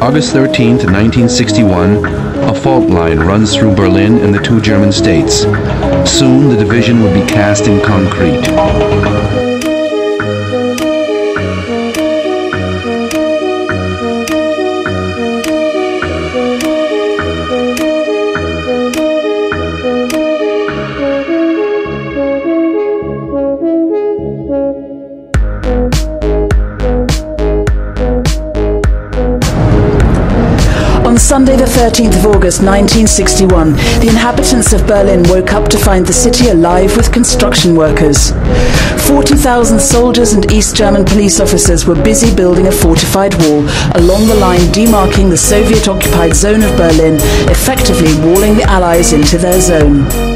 August 13, 1961, a fault line runs through Berlin and the two German states. Soon the division would be cast in concrete. Sunday, the 13th of August 1961, the inhabitants of Berlin woke up to find the city alive with construction workers. 40,000 soldiers and East German police officers were busy building a fortified wall along the line demarking the Soviet occupied zone of Berlin, effectively walling the Allies into their zone.